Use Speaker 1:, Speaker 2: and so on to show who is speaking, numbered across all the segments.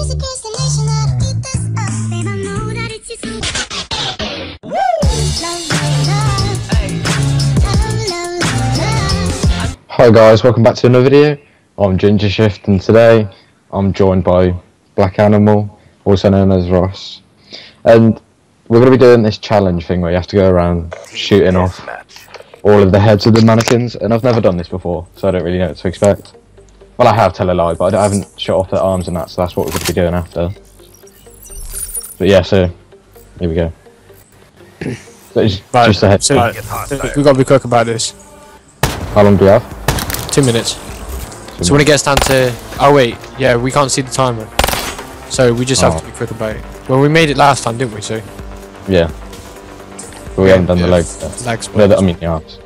Speaker 1: Hi guys, welcome back to another video. I'm Ginger Shift and today I'm joined by Black Animal, also known as Ross. And we're going to be doing this challenge thing where you have to go around shooting off all of the heads of the mannequins. And I've never done this before, so I don't really know what to expect. Well, I have tell a lie, but I haven't shot off their arms and that, so that's what we're going to be doing after. But yeah, so here we go. So it's
Speaker 2: Right,
Speaker 1: just a head.
Speaker 2: so, so we got to be quick about this.
Speaker 1: How long do we have?
Speaker 2: Two minutes. So when it gets down to, oh wait, yeah, we can't see the timer. So we just have
Speaker 1: Oh.
Speaker 2: to be quick about it. Well, we made it last time, didn't we? So
Speaker 1: Yeah. But we haven't done the legs
Speaker 2: legs.
Speaker 1: Uh, no, the- I mean the arms.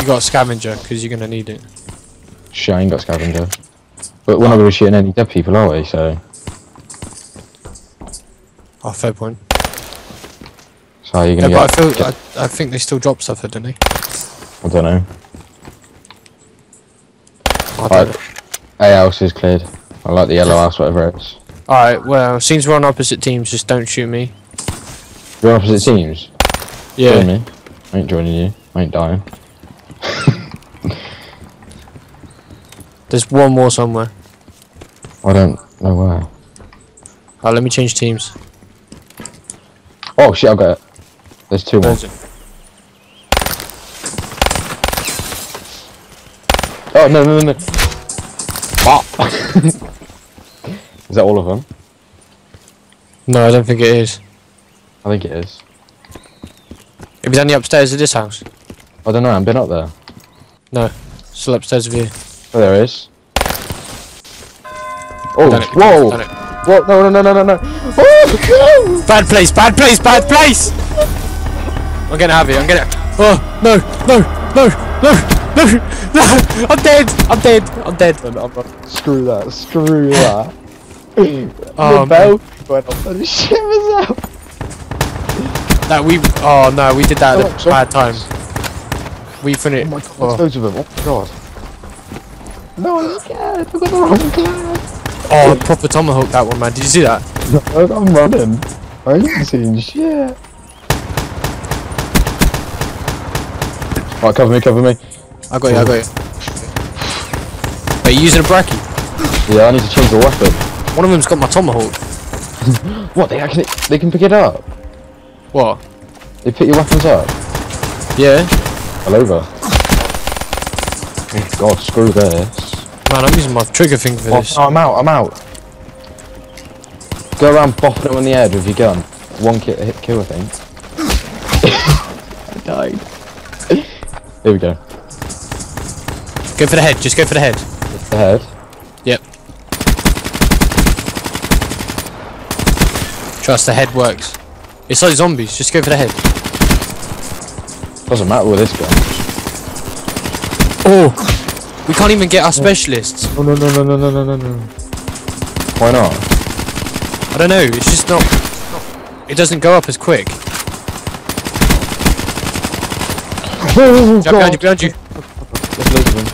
Speaker 2: You got a scavenger because you're gonna need it.
Speaker 1: Shit, I ain't got scavenger. But we're not going to be shooting any dead people, are we? So,
Speaker 2: Oh, fair point.
Speaker 1: so are you
Speaker 2: Yeah,
Speaker 1: going
Speaker 2: but
Speaker 1: to
Speaker 2: I
Speaker 1: get?
Speaker 2: feel, I, I think they still drop stuff, don't they?
Speaker 1: I don't know.
Speaker 2: I don't
Speaker 1: Right. A house is cleared. I like the yellow house, whatever it is.
Speaker 2: Alright, well, since we're on opposite teams, just don't shoot me.
Speaker 1: You're opposite teams.
Speaker 2: Yeah.
Speaker 1: Join me. I ain't joining you. I ain't dying.
Speaker 2: There's one more somewhere.
Speaker 1: I don't know where.
Speaker 2: Alright, let me change teams.
Speaker 1: Oh shit, I got it. There's two more.
Speaker 2: It?
Speaker 1: Oh no no no no. Ah. is that all of them?
Speaker 2: No, I don't think it is.
Speaker 1: I think it is.
Speaker 2: If it's only upstairs of this house.
Speaker 1: I don't know. I haven't been up there.
Speaker 2: No, still upstairs with you.
Speaker 1: Oh, there is. Oh,
Speaker 2: Done it,
Speaker 1: whoa!
Speaker 2: done it.
Speaker 1: Whoa! No, no, no, no, no, no! Oh,
Speaker 2: Bad place, bad place, bad place! I'm gonna have you, I'm gonna. Oh, no, no, no, no, no, no! I'm dead, I'm dead, I'm dead.
Speaker 1: no! I'm not- Screw that! Screw that!
Speaker 2: Oh,
Speaker 1: the bell went off and was out.
Speaker 2: That we. Oh no, we did that
Speaker 1: Oh,
Speaker 2: at a
Speaker 1: oh,
Speaker 2: bad time. We finished.
Speaker 1: Oh my god!
Speaker 2: Oh.
Speaker 1: Loads of them. Oh my god! No, I'm scared. I got the wrong clan.
Speaker 2: Oh, proper tomahawk that one, man. Did you see that?
Speaker 1: No, I'm running. I ain't seen shit. Right, cover me, cover me.
Speaker 2: I got you, I got you. Wait, you using a Brecci?
Speaker 1: Yeah, I need to change the weapon.
Speaker 2: One of them's got my tomahawk.
Speaker 1: What? They actually they can pick it up.
Speaker 2: What?
Speaker 1: They pick your weapons up.
Speaker 2: Yeah?
Speaker 1: All over. Oh god, screw this.
Speaker 2: Man, I'm using my trigger thing for
Speaker 1: Oh,
Speaker 2: this.
Speaker 1: no, I'm out, I'm out. Go around bopping them on the head with your gun. One ki hit kill, I think. I died. Here we go.
Speaker 2: Go for the head, just go for the head.
Speaker 1: It's the head.
Speaker 2: Yep. Trust the head works. It's like zombies, just go for the head.
Speaker 1: Doesn't matter with this gun.
Speaker 2: Oh! We can't even get our specialists.
Speaker 1: Oh no no no no no no no no. Why not?
Speaker 2: I don't know, it's just not. It doesn't go up as quick.
Speaker 1: Oh,
Speaker 2: Jump behind you, behind you.
Speaker 1: There's loads of them.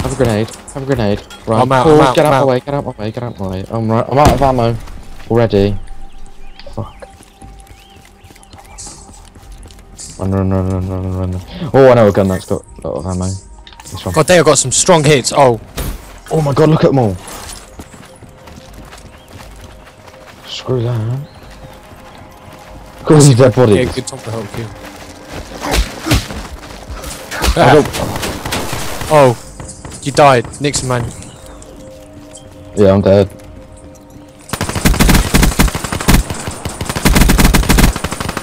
Speaker 1: Have a grenade. Have a grenade. Right.
Speaker 2: I'm out,
Speaker 1: Paul,
Speaker 2: I'm out,
Speaker 1: get
Speaker 2: I'm
Speaker 1: out
Speaker 2: out.
Speaker 1: my way. Get out my way. Get out my way. I'm right. I'm out of ammo already. Run, run, run, run, run, run, run. Oh, I know a gun that's got a lot of ammo. This one.
Speaker 2: God, they have got some strong hits. Oh,
Speaker 1: Oh my god, look at them all. Screw that. At all these dead
Speaker 2: yeah,
Speaker 1: bodies.
Speaker 2: good tomahawk kill.
Speaker 1: I ah. don't-
Speaker 2: Oh, you died, Nixon man.
Speaker 1: Yeah, I'm dead.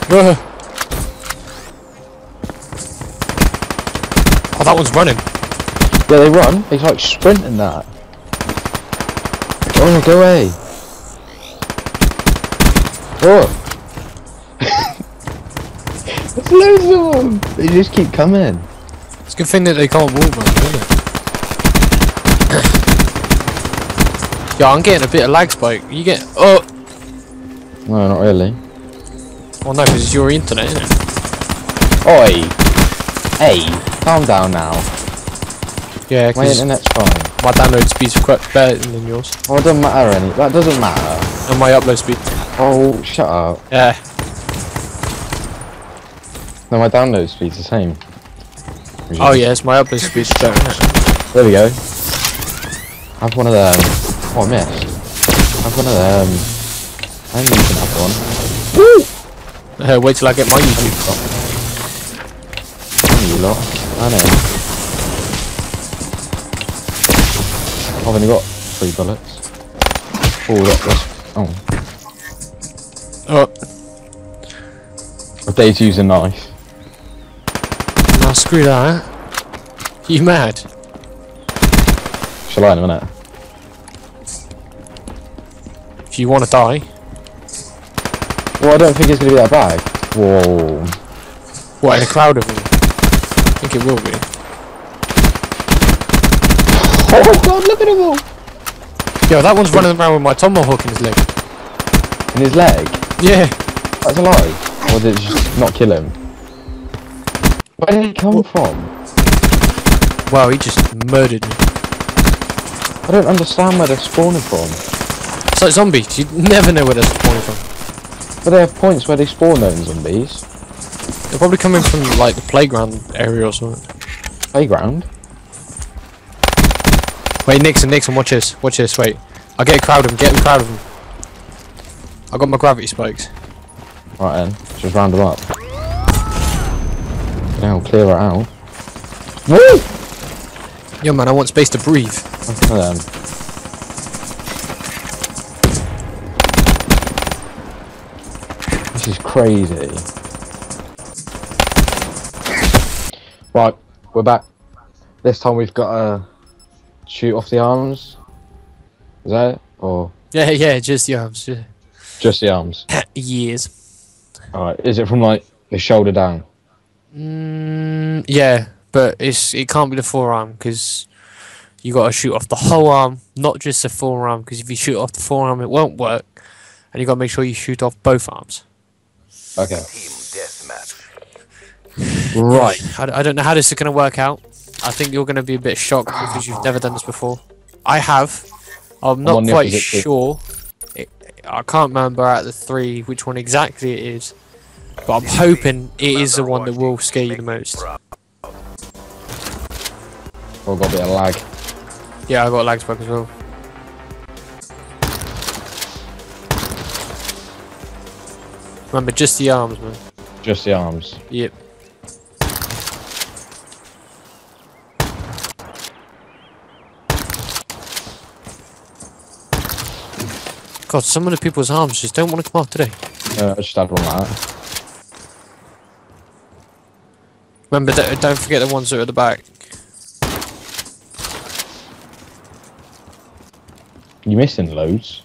Speaker 2: Ugh. That one's running.
Speaker 1: Yeah, they run. He's like sprinting that. Oh, go away. Oh. There's loads of them. They just keep coming.
Speaker 2: It's a good thing that they can't walk, man, isn't it? Yeah, I'm getting a bit of lag spike. You get. Oh!
Speaker 1: No, not really.
Speaker 2: Well, no, because it's your internet, isn't it?
Speaker 1: Oi! Hey, calm down now.
Speaker 2: Yeah,
Speaker 1: My internet's fine.
Speaker 2: my download speed's quite better than yours.
Speaker 1: Oh, it doesn't matter any. That doesn't matter.
Speaker 2: And my upload speed.
Speaker 1: Oh, shut up.
Speaker 2: Yeah.
Speaker 1: No, my download speed's the same.
Speaker 2: Oh yes, my upload speed's better.
Speaker 1: There we go. I have one of them. Oh, I missed. Have one of them. And you can have one.
Speaker 2: Uh, wait till I get my YouTube.
Speaker 1: You lot. Ah, I know. I've only got three bullets. Oh, this. Oh.
Speaker 2: Oh,
Speaker 1: I dare to use a knife.
Speaker 2: nah, screw that. Eh? You mad?
Speaker 1: Shall I in a minute?
Speaker 2: If you want to die,
Speaker 1: Well, I don't think it's going to be that bad. Whoa.
Speaker 2: what in a cloud of them? I think it will be.
Speaker 1: Oh, oh god, look at him all!
Speaker 2: Yo, that one's running around with my tomahawk in his leg.
Speaker 1: In his leg?
Speaker 2: Yeah.
Speaker 1: That's a lie. Or did it just not kill him? Where did he come from?
Speaker 2: Wow, he just murdered me.
Speaker 1: I don't understand where they're spawning from.
Speaker 2: It's like zombies. You never know where they're spawning from.
Speaker 1: But they have points where they spawn those zombies.
Speaker 2: They're probably coming from like the playground area or something.
Speaker 1: Playground?
Speaker 2: Wait, Nixon, Nixon, watch this. Watch this. Wait, I'll get a crowd of them. Get a crowd of them. I got my gravity spikes.
Speaker 1: Right then, just round them up. Now clear it out. Woo!
Speaker 2: Yo, man, I want space to breathe.
Speaker 1: Look at. This is crazy. Right, we're back. This time we've got to shoot off the arms. Is that it? Or
Speaker 2: Yeah, yeah, just the arms. Yeah.
Speaker 1: just the arms?
Speaker 2: Years.
Speaker 1: Alright, is it from like the shoulder down?
Speaker 2: Mm, yeah, but it's it can't be the forearm because you got to shoot off the whole arm, not just the forearm. Because if you shoot off the forearm, it won't work, and you got to make sure you shoot off both arms.
Speaker 1: Okay. Right.
Speaker 2: I, I don't know how this is going to work out. I think you're going to be a bit shocked because you've never done this before. I have. I'm not
Speaker 1: the
Speaker 2: quite sure. It, I can't remember out of the three which one exactly it is, but I'm hoping it is the one that will scare you the most.
Speaker 1: Oh, I've got a bit of lag.
Speaker 2: Yeah, I got a lag spike as well. Remember, just the arms, man.
Speaker 1: Just the arms.
Speaker 2: Yep. God, some of the people's arms just don't want to come off today.
Speaker 1: Uh, I just had one like that.
Speaker 2: Remember, don't, don't forget the ones that are at the back.
Speaker 1: You missing loads?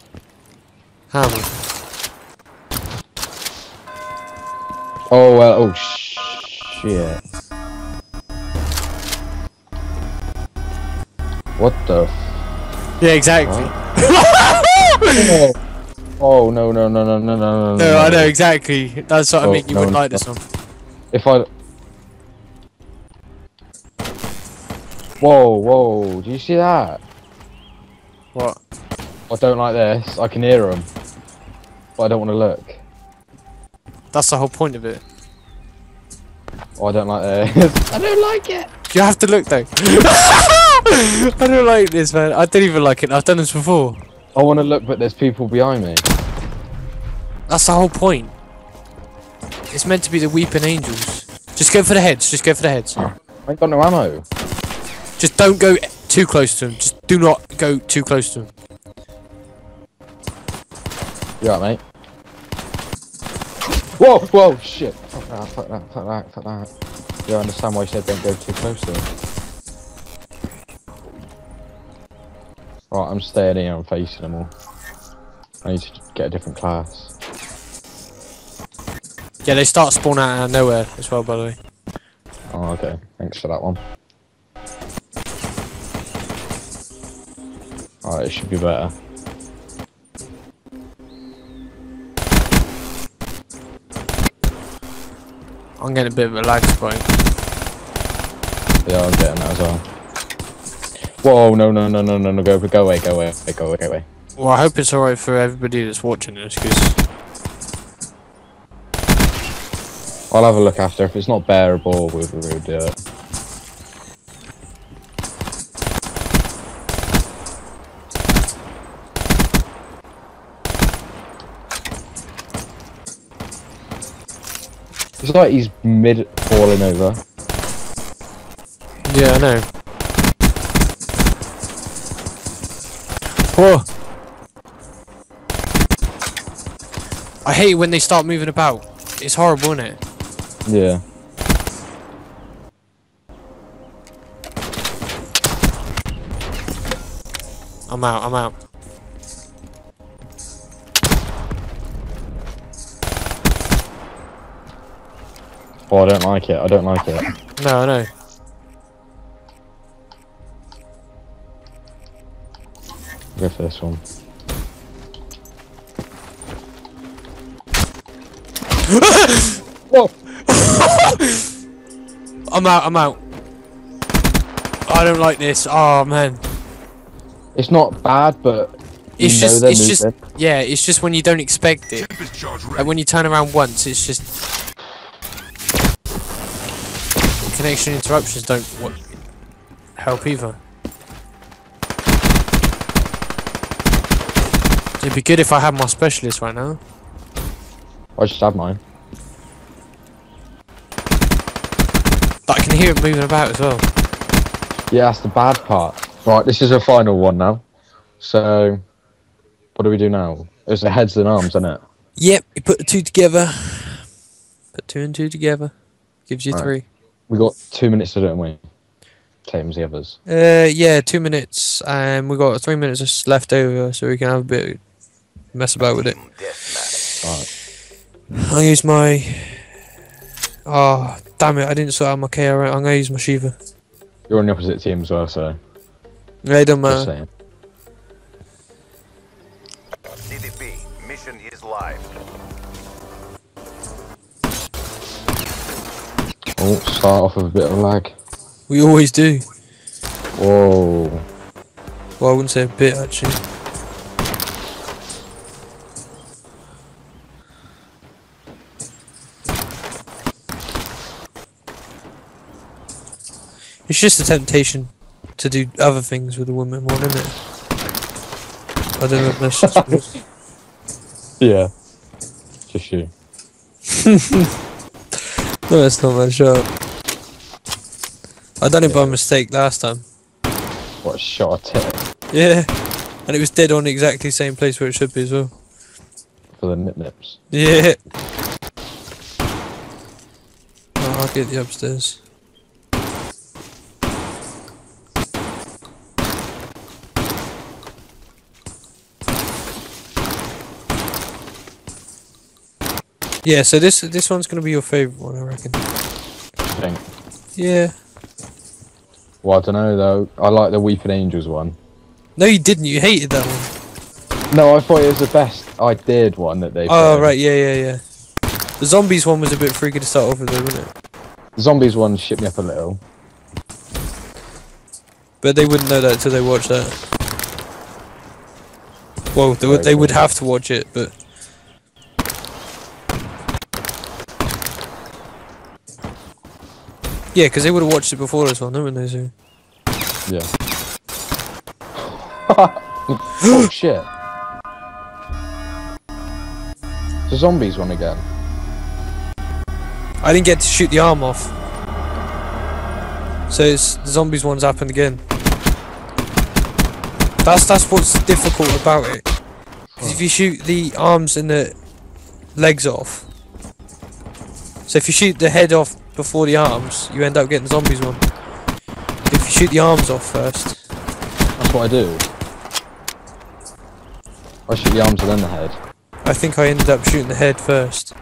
Speaker 2: Ham.
Speaker 1: Oh well. Oh sh- shit. What the? F-
Speaker 2: Yeah, exactly.
Speaker 1: oh. oh no no no no no no no.
Speaker 2: No, I know exactly. That's what I
Speaker 1: Oh,
Speaker 2: mean. You
Speaker 1: no,
Speaker 2: wouldn't
Speaker 1: no.
Speaker 2: like this one.
Speaker 1: If I. Whoa whoa! Do you see that?
Speaker 2: What?
Speaker 1: I don't like this. I can hear them, but I don't want to look.
Speaker 2: That's the whole point of it.
Speaker 1: Oh, I don't like this. I don't like it.
Speaker 2: You have to look though. I don't like this, man. I don't even like it. I've done this before.
Speaker 1: I want to look, but there's people behind me.
Speaker 2: That's the whole point. It's meant to be the weeping angels. Just go for the heads. Just go for the heads.
Speaker 1: I ain't got no ammo.
Speaker 2: Just don't go too close to them. Just do not go too close to them.
Speaker 1: You alright, mate? Whoa, whoa, shit. Fuck that, fuck that, fuck that, fuck that. You understand why I said don't go too close to him. Right, I'm staying here, I'm facing them all. I need to get a different class.
Speaker 2: Yeah, they start spawning out of nowhere as well, by the way.
Speaker 1: Oh, okay. Thanks for that one. Alright, it should be better.
Speaker 2: I'm getting a bit of a lag spike.
Speaker 1: Yeah, I'm getting that as well. Whoa, no, no, no, no, no, no, go, go away, go away, go away, go away.
Speaker 2: Well, I hope it's alright for everybody that's watching this, because
Speaker 1: I'll have a look after. If it's not bearable, we'll, we'll do it. It's like he's mid falling over.
Speaker 2: yeah, I know. Whoa! I hate when they start moving about. It's horrible, isn't it?
Speaker 1: Yeah.
Speaker 2: I'm out, I'm out.
Speaker 1: Oh, I don't like it. I don't like it.
Speaker 2: No, I know.
Speaker 1: Go for this one.
Speaker 2: I'm out, I'm out. I don't like this. Oh, man.
Speaker 1: It's not bad, but
Speaker 2: It's
Speaker 1: know
Speaker 2: just,
Speaker 1: they're
Speaker 2: it's just,
Speaker 1: moving.
Speaker 2: yeah, it's just when you don't expect it. And when you turn around once, it's just. Connection interruptions don't help either. It'd be good if I had my specialist right now.
Speaker 1: I just have mine.
Speaker 2: But I can hear it moving about as well.
Speaker 1: Yeah, that's the bad part. Right, this is a final one now. So, what do we do now? It's the heads and arms, isn't it?
Speaker 2: Yep, you put the two together. Put two and two together. Gives you
Speaker 1: Right.
Speaker 2: three.
Speaker 1: We got two minutes to do it, haven't we? Same as the others.
Speaker 2: Uh, yeah, two minutes, and we got three minutes left over, so we can have a bit mess about with it.
Speaker 1: Right.
Speaker 2: I'll use my. Oh, damn it! I didn't sort out my KR. I'm gonna use my Sheiva.
Speaker 1: You're on the opposite team as well, so
Speaker 2: Yeah, it don't
Speaker 1: just
Speaker 2: matter.
Speaker 1: saying.
Speaker 3: CDP, mission is live.
Speaker 1: Oh, start off with a bit of lag.
Speaker 2: We always do.
Speaker 1: Whoa.
Speaker 2: Well, I wouldn't say a bit actually. It's just a temptation to do other things with a woman more, isn't it? I don't know if that's just
Speaker 1: Yeah. Just you.
Speaker 2: No, that's not my shot. I done it by mistake last time.
Speaker 1: What a shot at it
Speaker 2: Yeah. And it was dead on exactly the same place where it should be as well.
Speaker 1: for the nip nips.
Speaker 2: Yeah. Oh, I'll get the upstairs. Yeah, so this this one's gonna be your favourite one, I reckon.
Speaker 1: I think.
Speaker 2: Yeah.
Speaker 1: Well, I don't know though. I like the Weeping Angels one.
Speaker 2: No, you didn't. You hated that one.
Speaker 1: No, I thought it was the best I did one that they.
Speaker 2: Oh,
Speaker 1: put.
Speaker 2: right. Yeah, yeah, yeah. The zombies one was a bit freaky to start off with, though, wasn't it?
Speaker 1: The zombies one shipped me up a little.
Speaker 2: But they wouldn't know that until they watch that. Well, they would, they would have to watch it, but. Yeah, because they would have watched it before this one, wouldn't they? So.
Speaker 1: Yeah. oh shit. The zombies one again.
Speaker 2: I didn't get to shoot the arm off. So it's the zombies one's happened again. That's that's what's difficult about it. 'Cause if you shoot the arms and the legs off, so if you shoot the head off before the arms, you end up getting zombies one. If you shoot the arms off first,
Speaker 1: That's what I do. I shoot the arms and then the head.
Speaker 2: I think I ended up shooting the head first.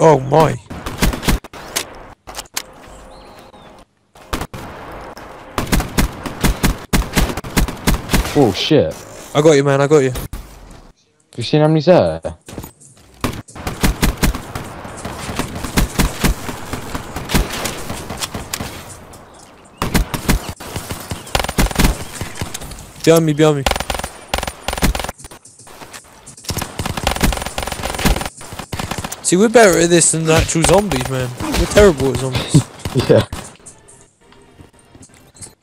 Speaker 2: Oh my.
Speaker 1: Oh shit.
Speaker 2: I got you, man. I got you.
Speaker 1: Have you seen how many's there?
Speaker 2: Behind me, behind me. See, we're better at this than the actual zombies, man. We're terrible at zombies.
Speaker 1: Yeah.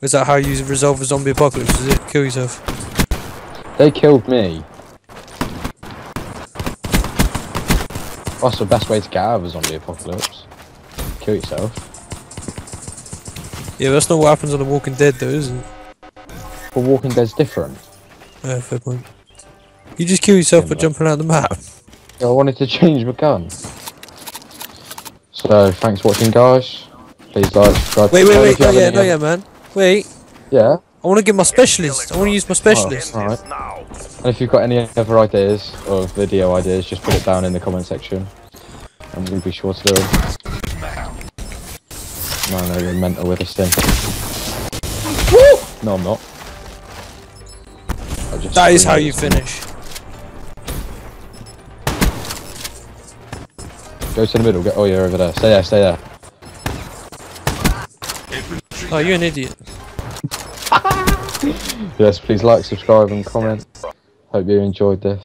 Speaker 2: Is that how you resolve a zombie apocalypse? Is it kill yourself?
Speaker 1: They killed me. What's the best way to get out of a zombie apocalypse? Kill yourself.
Speaker 2: Yeah, that's not what happens on The Walking Dead, though, is it?
Speaker 1: But Walking Dead's different.
Speaker 2: Yeah, fair point. You just kill yourself by jumping out the map.
Speaker 1: I wanted to change my gun. So, thanks for watching, guys. Please like, subscribe.
Speaker 2: Wait, wait, wait.
Speaker 1: you
Speaker 2: oh,
Speaker 1: No,
Speaker 2: yeah, no, yeah, man. Wait.
Speaker 1: Yeah?
Speaker 2: I want to get my specialist. I want to use my specialist.
Speaker 1: Oh, alright. And if you've got any other ideas or video ideas, just put it down in the comment section. And we'll be sure to do them. No, no, you're mental with this thing. No, I'm not.
Speaker 2: That is how you
Speaker 1: at this thing.
Speaker 2: finish.
Speaker 1: Go to the middle. Go, oh, you're over there. Stay there, stay there.
Speaker 2: Oh, you're an idiot.
Speaker 1: Yes, please like, subscribe, and comment. Hope you enjoyed this.